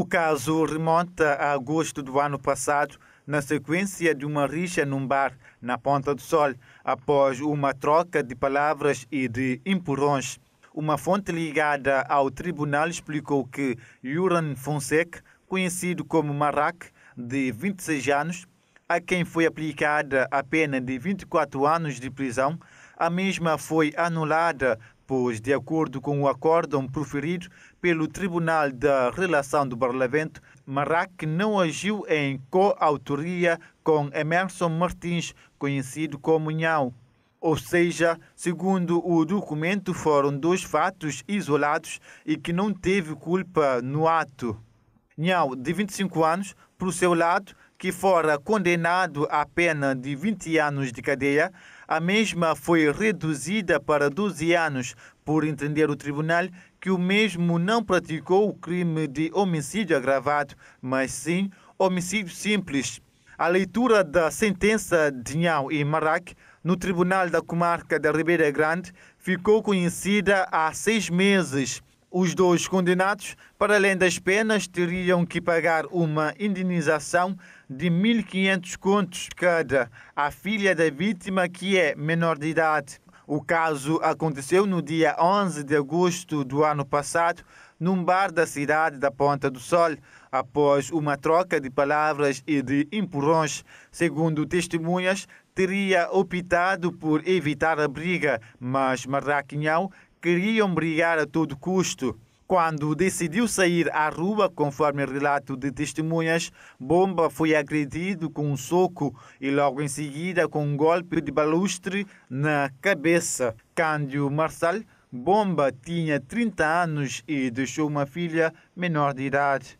O caso remonta a agosto do ano passado, na sequência de uma rixa num bar na Ponta do Sol, após uma troca de palavras e de empurrões. Uma fonte ligada ao tribunal explicou que Yuran Fonseca, conhecido como Marrak, de 26 anos, a quem foi aplicada a pena de 24 anos de prisão, a mesma foi anulada, pois, de acordo com o acórdão proferido pelo Tribunal da Relação do Parlamento, Marrak não agiu em coautoria com Emerson Martins, conhecido como Nhau. Ou seja, segundo o documento, foram dois fatos isolados e que não teve culpa no ato. Nhau, de 25 anos, por seu lado, que fora condenado à pena de 20 anos de cadeia, a mesma foi reduzida para 12 anos, por entender o tribunal que o mesmo não praticou o crime de homicídio agravado, mas sim homicídio simples. A leitura da sentença de Nhau e Marac no Tribunal da Comarca da Ribeira Grande ficou conhecida há seis meses. Os dois condenados, para além das penas, teriam que pagar uma indenização de 1.500 contos cada à filha da vítima, que é menor de idade. O caso aconteceu no dia 11 de agosto do ano passado, num bar da cidade da Ponta do Sol, após uma troca de palavras e de empurrões. Segundo testemunhas, teria optado por evitar a briga, mas Marraquinhão queriam brigar a todo custo. Quando decidiu sair à rua, conforme relato de testemunhas, Bomba foi agredido com um soco e logo em seguida com um golpe de balustre na cabeça. Cândio Marçal, Bomba tinha 30 anos e deixou uma filha menor de idade.